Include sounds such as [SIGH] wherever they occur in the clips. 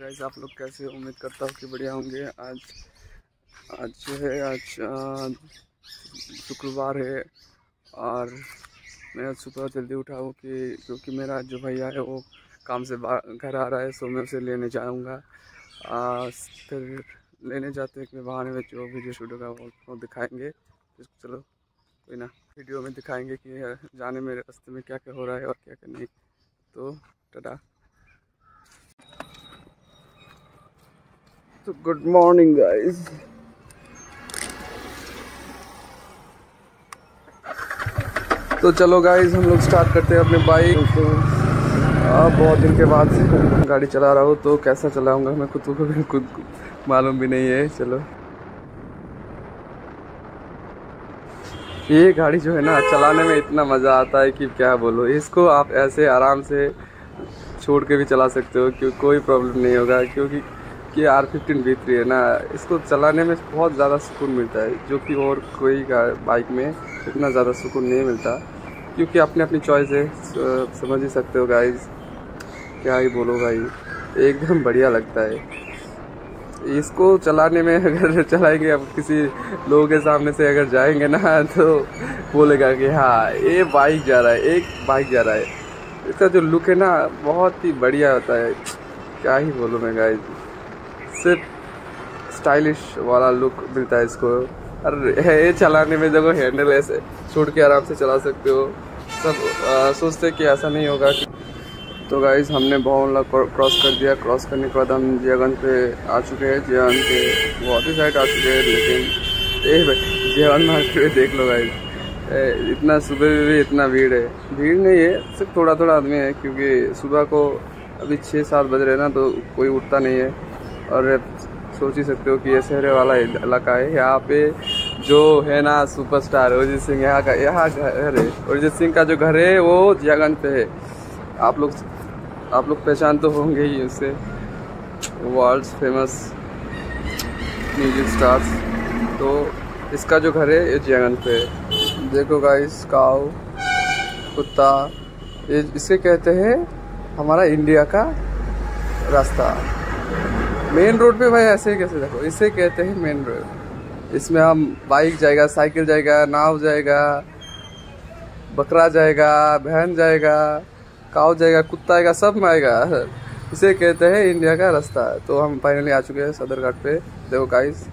Guys आप लोग कैसे? उम्मीद करता हूँ कि बढ़िया होंगे। आज आज जो है आज शुक्रवार है और मैं आज सुबह जल्दी उठा हूँ कि क्योंकि मेरा जो भैया है वो काम से घर आ रहा है सो मैं उसे लेने जाऊँगा। फिर लेने जाते हैं कि बहाने में जो वीडियो शूट होगा वो, वो दिखाएँगे। चलो कोई ना। वीडियो में दिखाएँगे कि जाने में रास्ते में क्या क्या हो रहा है और क्या क्या नहीं। तो टाटा। तो गुड मॉर्निंग गाइस तो चलो गाइस हम लोग स्टार्ट करते हैं अपने बाइक तो अब बहुत दिन के बाद से गाड़ी चला रहा हूँ तो कैसा चलाऊँगा मैं खुद को भी खुद मालूम भी नहीं है, चलो. ये गाड़ी जो है ना, चलाने में इतना मज़ा आता है कि क्या बोलो, इसको आप ऐसे आराम से छोड़ के भी चला सकते हो क्योंकि कोई प्रॉब्लम नहीं होगा, क्योंकि कि आर फिफ्टीन बी थ्री है ना, इसको चलाने में बहुत ज़्यादा सुकून मिलता है, जो कि और कोई बाइक में इतना ज़्यादा सुकून नहीं मिलता। क्योंकि अपनी अपनी चॉइस है समझ ही सकते हो गाइज़ क्या ही बोलो भाई, एकदम बढ़िया लगता है। इसको चलाने में [LAUGHS] अगर चलाएँगे अब किसी लोगों के सामने से अगर जाएँगे ना तो बोलेगा कि हाँ ये बाइक जा रहा है, एक बाइक जा रहा है। इसका जो लुक है ना, बहुत ही बढ़िया होता है। क्या ही बोलूँ मैं गाइज़ सिर्फ़ स्टाइलिश वाला लुक मिलता है इसको। और ये चलाने में, देखो हैंडल ऐसे छोड़ के आराम से चला सकते हो। सब सोचते कि ऐसा नहीं होगा कि तो गाइज़ हमने बहुला क्रॉस कर दिया। क्रॉस करने के बाद हम जियागंज पे आ चुके हैं। जियागंज के बहुत ही साइड आ चुके हैं, लेकिन ए, जियागंज मार्केट में देख लो गाइज़ इतना सुबह भी इतना भीड़ है। भीड़ नहीं है, सिर्फ़ थोड़ा थोड़ा आदमी है, क्योंकि सुबह को अभी छः सात बज रहे ना तो कोई उठता नहीं है। और सोच ही सकते हो कि ये शहर वाला इलाका है। यहाँ पे जो है ना सुपरस्टार अरिजीत सिंह, यहाँ का यहाँ घर है। अरिजीत सिंह का जो घर है, वो जियागंज पे है। आप लोग आप लोग पहचान तो होंगे ही उससे वर्ल्ड फ़ेमस म्यूज़िक स्टार्स तो इसका जो घर है, ये जियागंज पे है। देखो गाइस काव कुत्ता, ये इसे कहते हैं हमारा इंडिया का रास्ता। मेन रोड पे भाई ऐसे ही कैसे देखो? इसे कहते हैं मेन रोड इसमें हम बाइक जाएगा साइकिल जाएगा, नाव जाएगा, बकरा जाएगा, बहन जाएगा, काव जाएगा, कुत्ता आएगा, सब में आएगा। इसे कहते हैं इंडिया का रास्ता। तो हम फाइनली आ चुके हैं सदर घाट पे। देखो गाइस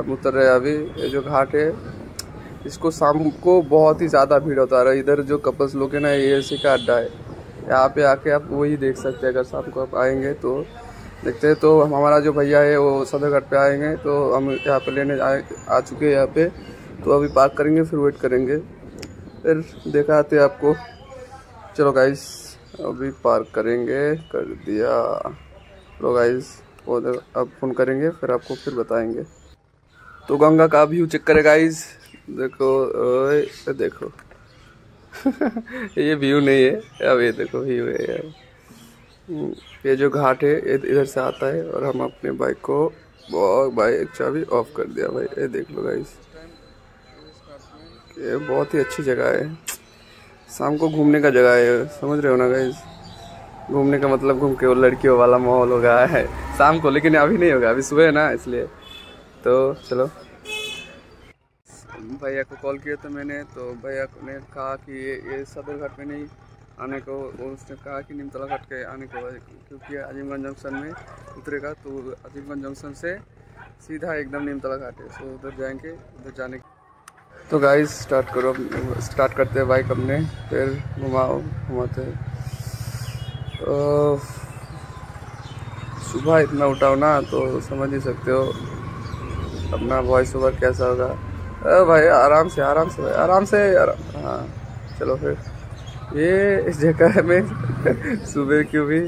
हम उतर रहे हैं अभी। ये जो घाट है, इसको शाम को बहुत ही ज़्यादा भीड़ होता है। इधर जो कपल्स लोग हैं ना, ये इसी का अड्डा है। यहाँ पे आके आप वही देख सकते हैं। अगर शाम को आप आएँगे तो देखते हैं तो हमारा जो भैया है, वो सदर घाट पे आएँगे तो हम यहाँ पे लेने आए, आ चुके हैं यहाँ पे। तो अभी पार्क करेंगे, फिर वेट करेंगे। फिर देखा आते आपको। चलो गाइस अभी पार्क करेंगे, कर दिया। लो गाइस अब फ़ोन करेंगे, फिर आपको फिर बताएँगे। तो गंगा का व्यू चेक करे गाइस देखो, ओए देखो। [LAUGHS] ये व्यू नहीं है, अब ये देखो व्यू है। यार ये जो घाट है इधर से आता है और हम अपने बाइक को बाइक चाबी ऑफ़ कर दिया भाई। ये देख लो गाइस ये बहुत ही अच्छी जगह है। शाम को घूमने का जगह है, समझ रहे हो ना गाइस घूमने का मतलब घूम के वो लड़कियों वाला माहौल होगा है। शाम को, लेकिन अभी नहीं होगा, अभी सुबह है ना, इसलिए। तो चलो। भैया को कॉल किया था मैंने तो भैया ने कहा कि ये ये सदर घाट में नहीं। आने को उसने कहा कि निमतला घाट के आने को क्योंकि अजीमगंज जंक्शन में उतरेगा तो अजीमगंज जंक्शन से सीधा एकदम निमतला घाट है। सो उधर जाएँगे, उधर जाने तो गाइस स्टार्ट करो स्टार्ट करते हैं बाइक अपने, फिर घुमाओ, घुमाते सुबह इतना उठाओ ना तो समझ ही सकते हो अपना वॉइस ओवर कैसा होगा। अरे भाई, आराम से आराम से, भाई, आराम से, आराम हाँ चलो फिर। ये इस जगह में सुबह क्यों भी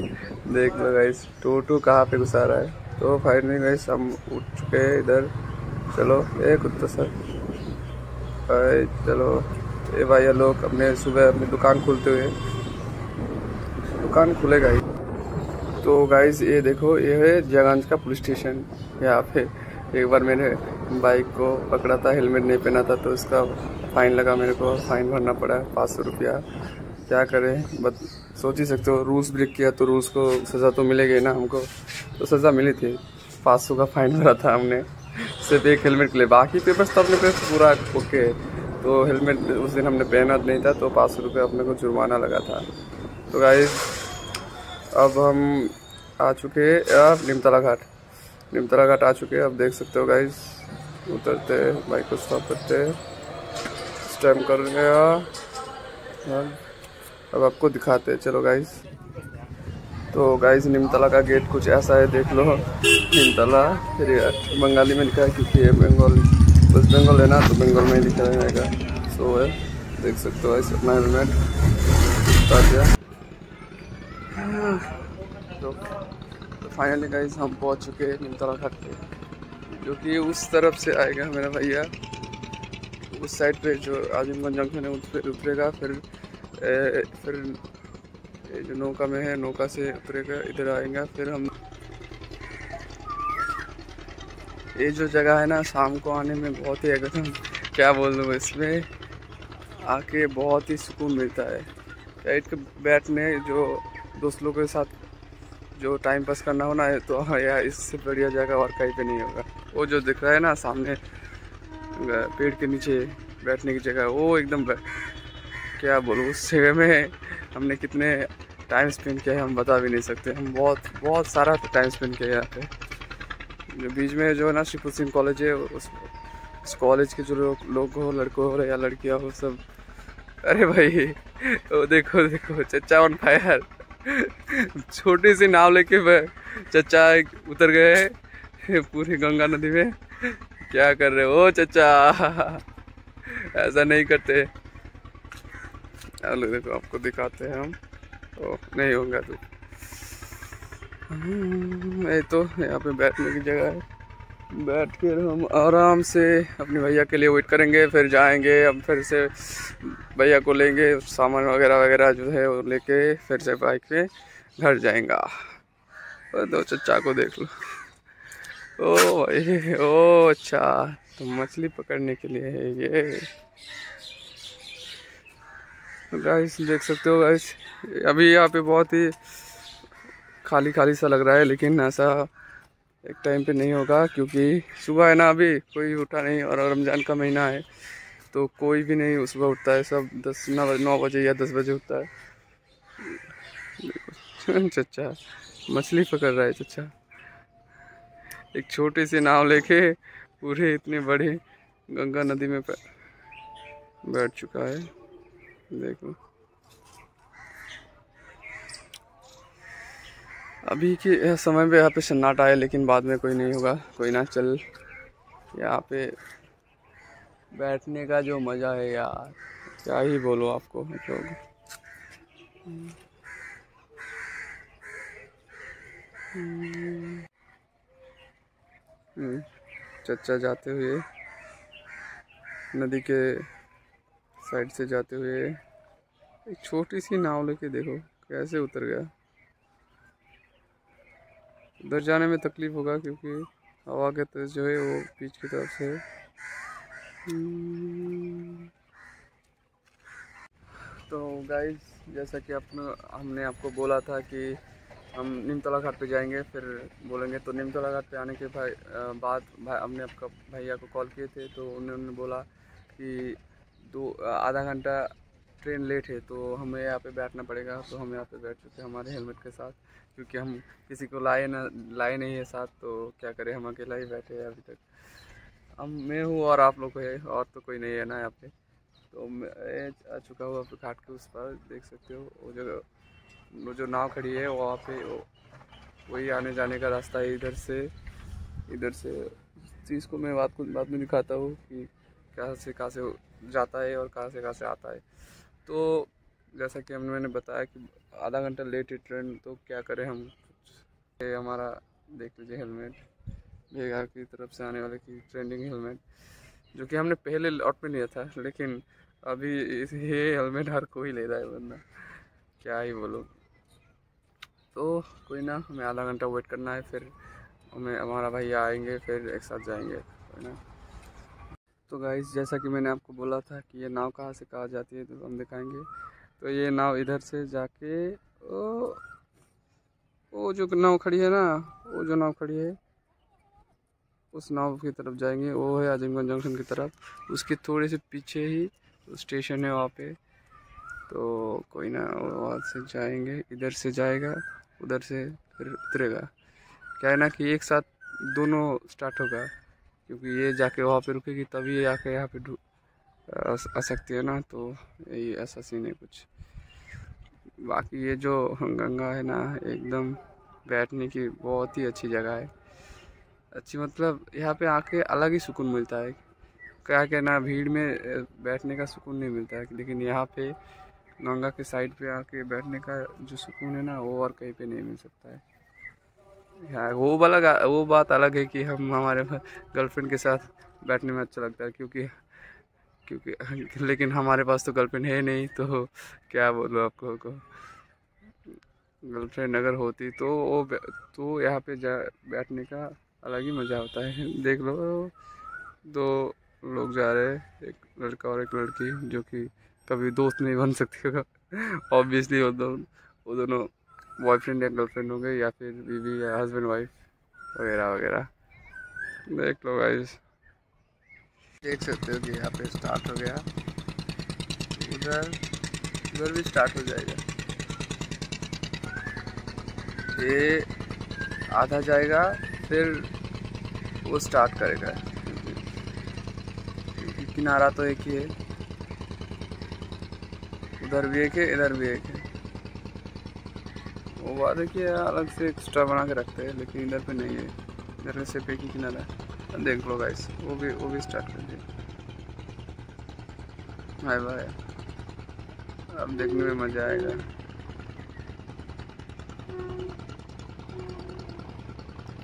देख लो गाइस टोटो कहाँ पे घुसा रहा है? तो फाइनली गाइस हम उठ चुके हैं इधर। चलो ये कुत्ता सर। भाई चलो। ये भाई लोग अपने सुबह अपनी दुकान खोलते हुए। दुकान खुलेगा ही। तो गाइस ये देखो, ये है जयगंज का पुलिस स्टेशन यहाँ पे एक बार मैंने बाइक को पकड़ा था हेलमेट नहीं पहना था तो उसका फाइन लगा मेरे को। फाइन भरना पड़ा, पाँच सौ रुपया। क्या करें? बट सोच ही सकते हो रूल्स ब्रेक किया तो रूल्स को सज़ा तो मिलेगी ना हमको। तो सज़ा मिली थी। पाँच सौ का फाइन भरा था हमने। सिर्फ़ एक हेलमेट के लिए। बाकी पेपर्स तो अपने पे पूरा ओके तो हेलमेट उस दिन हमने पहना नहीं था तो पाँच सौ रुपये अपने को जुर्माना लगा था। तो गाइस अब हम आ चुके अब निमतला घाट। निमतला घाट आ चुके हैं। अब देख सकते हो गाइस उतरते बाइक को स्टॉप करते स्टैम कर गया अब आपको दिखाते हैं। चलो गाइस तो गाइस निमतला का गेट कुछ ऐसा है, देख लो। निमतला, फिर बंगाली में लिखा है क्योंकि ये बंगाल वेस्ट बंगाल है ना तो बंगाल में ही लिखा रहेगा सो है, देख सकते हो ऐसे अपना हेलमेट तो फाइनली गाइस हम पहुँच चुके हैं निमतला घाट पे। जो कि उस तरफ़ से आएगा मेरा भैया। उस साइड पे जो आजमगंज जंक्शन है, उस पर उतरेगा फिर फिर जो नौका में है, नौका से उतरेगा, इधर आएगा, फिर हम ये जो जगह है ना, शाम को आने में बहुत ही एकदम क्या बोल दूँ इसमें, आके बहुत ही सुकून मिलता है। बैठ के बैठने जो दोस्त लोगों के साथ जो टाइम पास करना होना है तो हाँ यार, इससे बढ़िया जगह और कहीं पे नहीं होगा। वो जो दिख रहा है ना, सामने पेड़ के नीचे बैठने की जगह, वो एकदम क्या बोलूँ, उस जगह में हमने कितने टाइम स्पेंड किया है हम बता भी नहीं सकते। हम बहुत बहुत सारा टाइम स्पेंड किया यहाँ पे। जो बीच में जो है ना शिवपुर सिंह कॉलेज है, उस उस कॉलेज के जो लोग लोग हो, लड़कों हो या लड़कियाँ हो, सब। अरे भाई वो देखो देखो, चचा ऑन फायर छोटी सी नाव लेके चचा उतर गए पूरी गंगा नदी में। क्या कर रहे हो, चचा? ऐसा नहीं करते। चलो देखो, आपको दिखाते हैं हम। तो नहीं होगा तो। ये तो यहाँ पे बैठने की जगह है। बैठ कर हम आराम से अपने भैया के लिए वेट करेंगे, फिर जाएँगे अब फिर से भैया को लेंगे, सामान वगैरह वगैरह जो है वो लेके फिर से बाइक पे घर जाएँगा। और दो चचा को देख लो। ओ, भाई, ओ अच्छा तो मछली पकड़ने के लिए है ये। गाइस देख सकते हो गाइस अभी यहाँ पे बहुत ही खाली खाली सा लग रहा है, लेकिन ऐसा एक टाइम पे नहीं होगा, क्योंकि सुबह है ना अभी, कोई उठा नहीं और रमज़ान का महीना है तो कोई भी नहीं सुबह उठता है, सब दस नौ नौ बजे या दस बजे उठता है। [LAUGHS] चचा, मछली पकड़ रहा है चचा। एक छोटी सी नाव लेके पूरे इतने बड़े गंगा नदी में बैठ चुका है। देखो अभी के समय पे यहाँ पे सन्नाटा है, लेकिन बाद में कोई नहीं होगा, कोई ना, चल। यहाँ पे बैठने का जो मज़ा है यार, क्या ही बोलो आपको मतलब चचा जाते हुए नदी के साइड से जाते हुए एक छोटी सी नाव लेके देखो कैसे उतर गया उधर जाने में तकलीफ़ होगा क्योंकि हवा के तेज जो है वो बीच की तरफ़ से हम्म। तो गाइस जैसा कि अपना, हमने आपको बोला था कि हम निमतला घाट पे जाएँगे, फिर बोलेंगे तो निमतला घाट पे आने के भाई बाद भाई हमने आपका भैया को कॉल किए थे तो उन्होंने बोला कि दो आधा घंटा ट्रेन लेट है तो हमें यहाँ पे बैठना पड़ेगा। तो हम यहाँ पे बैठ चुके हैं हमारे हेलमेट के साथ, क्योंकि हम किसी को लाए ना, लाए नहीं है साथ तो क्या करें, हम अकेला ही बैठे हैं अभी तक। हम, मैं हूँ और आप लोग है, और तो कोई नहीं है ना यहाँ पे। तो मैं आ चुका हूँ आप घाट के उस पर, देख सकते हो, वो जगह, वो जो नाव खड़ी है वहाँ पे वही आने जाने का रास्ता है इधर से इधर से। चीज़ को मैं बात को, बाद में दिखाता हूँ कि कहाँ से कहाँ से जाता है और कहाँ से कहाँ से आता है। तो जैसा कि हमने मैंने बताया कि आधा घंटा लेट है ट्रेन तो क्या करें हम? ये हमारा, देख लीजिए हेलमेट। बेगार की तरफ़ से आने वाले की ट्रेंडिंग हेलमेट, जो कि हमने पहले लॉट में लिया था, लेकिन अभी ये हेलमेट हर कोई ले रहा है बंदा। क्या ही बोलो। तो कोई ना, हमें आधा घंटा वेट करना है, फिर हमें, हमारा भैया आएँगे, फिर एक साथ जाएँगे कोई ना? तो गाइस जैसा कि मैंने आपको बोला था कि ये नाव कहाँ से कहाँ जाती है तो हम दिखाएँगे। तो ये नाव इधर से जाके ओ, वो जो नाव खड़ी है ना वो जो नाव खड़ी है उस नाव की तरफ़ जाएँगे। वो है आजमगंज जंक्शन की तरफ़। उसके थोड़े से पीछे ही स्टेशन है वहाँ पे। तो कोई ना वहाँ से जाएँगे। इधर से जाएगा उधर से फिर उतरेगा। क्या है ना कि एक साथ दोनों स्टार्ट होगा। क्योंकि ये जाके वहाँ पे रुकेगी, तभी ये आके यहाँ पे आ सकती है ना तो यही ऐसा सीन है कुछ। बाकी ये जो गंगा है ना, एकदम बैठने की बहुत ही अच्छी जगह है। अच्छी मतलब यहाँ पे आके अलग ही सुकून मिलता है। क्या कहना भीड़ में बैठने का सुकून नहीं मिलता है। लेकिन यहाँ पे गंगा के साइड पे आके बैठने का जो सुकून है ना, वो और कहीं पे नहीं मिल सकता है। हाँ वो वाला वो बात अलग है कि हम हमारे गर्लफ्रेंड के साथ बैठने में अच्छा लगता है, क्योंकि क्योंकि, लेकिन हमारे पास तो गर्लफ्रेंड है नहीं तो क्या बोलो आपको, को, गर्लफ्रेंड अगर होती तो वो तो यहाँ पे जा, बैठने का अलग ही मज़ा होता है। देख लो, दो लोग जा रहे हैं, एक लड़का और एक लड़की, जो कि कभी दोस्त नहीं बन सकते ऑब्वियसली वो दोनों वो दोनों बॉयफ्रेंड या गर्लफ्रेंड हो गए या फिर बीवी या हस्बैंड वाइफ वगैरह वगैरह। देख लो गाइस देख सकते हो कि यहाँ पे स्टार्ट हो गया। उधर उधर भी स्टार्ट हो जाएगा। ये आधा जाएगा, फिर वो स्टार्ट करेगा। क्योंकि किनारा तो एक ही है। उधर भी एक है, इधर भी एक है। वो है कि अलग से एक्स्ट्रा बना के रखते हैं, लेकिन इधर पे नहीं है। इधर सिर्फ़ एक ही किनारा है। देख लो गाइस वो भी वो भी स्टार्ट कर दिया। हाय भाई अब देखने में मज़ा आएगा।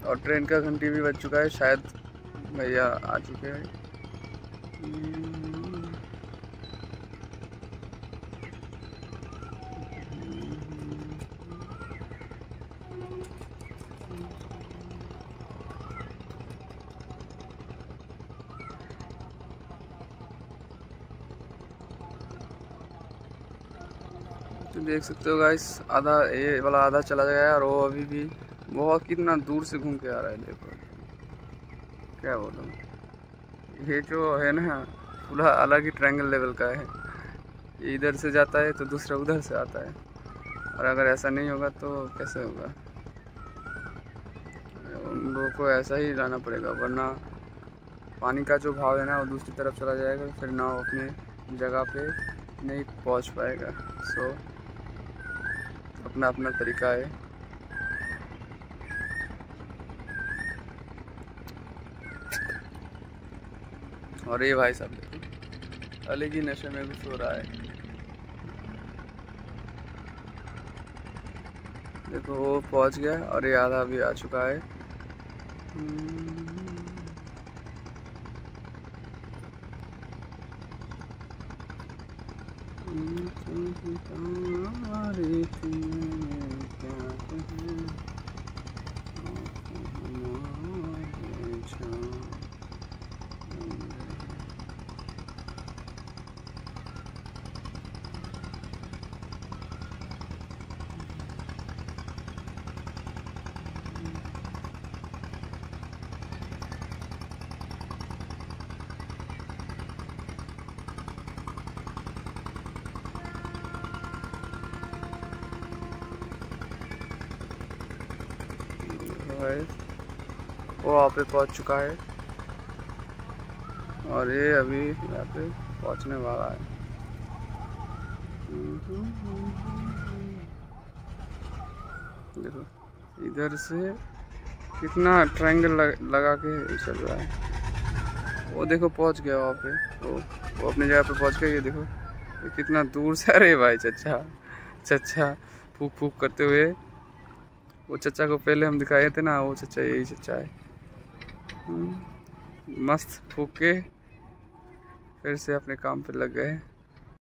और ट्रेन का घंटी भी बज चुका है, शायद भैया आ चुके हैं। तो देख सकते हो गाइस आधा ये वाला आधा चला गया और वो अभी भी बहुत कितना दूर से घूम के आ रहा है, देखो। क्या बोलूँ? ये जो है ना, पूरा अलग ही ट्रायंगल लेवल का है। इधर से जाता है तो दूसरा उधर से आता है। और अगर ऐसा नहीं होगा तो कैसे होगा? उन लोगों को ऐसा ही लाना पड़ेगा, वरना पानी का जो भाव है ना, वो दूसरी तरफ़ चला जाएगा, फिर नाव अपने जगह पे नहीं पहुँच पाएगा। सो अपना अपना तरीका है। और ये भाई साहब देखो, अलग ही नशे में कुछ हो रहा है। देखो, वो पहुँच गया और ये आधा भी आ चुका है। Mm-hmm. है। वो वहाँ पे पहुँच चुका है। और ये अभी यहाँ पे पहुँचने वाला है। देखो इधर से कितना ट्रायंगल लग, लगा के चल रहा है। वो देखो पहुँच गया वहाँ पे। वो वो अपनी जगह पे पहुँच गया। ये देखो ये कितना दूर से। अरे भाई चचा चचा फूक फूक करते हुए वो चचा को पहले हम दिखाए थे ना वो चचा यही चचा है। हम्म, मस्त फूक के फिर से अपने काम पे लग गए।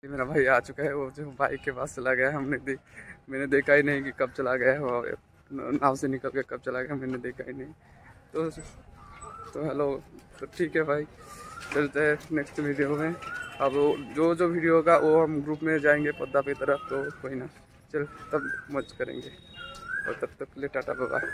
मेरा भाई आ चुका है वो जो बाइक के पास चला गया हमने देख मैंने देखा ही नहीं कि कब चला गया वो नाव से निकल के कब चला गया मैंने देखा ही नहीं। तो तो हेलो तो ठीक है भाई चलते हैं नेक्स्ट वीडियो में। अब जो जो वीडियो होगा वो हम ग्रुप में जाएँगे पद्दा की तरफ़ तो कोई ना। चल तब मौज करेंगे। और तब तक के लिए टाटा बाय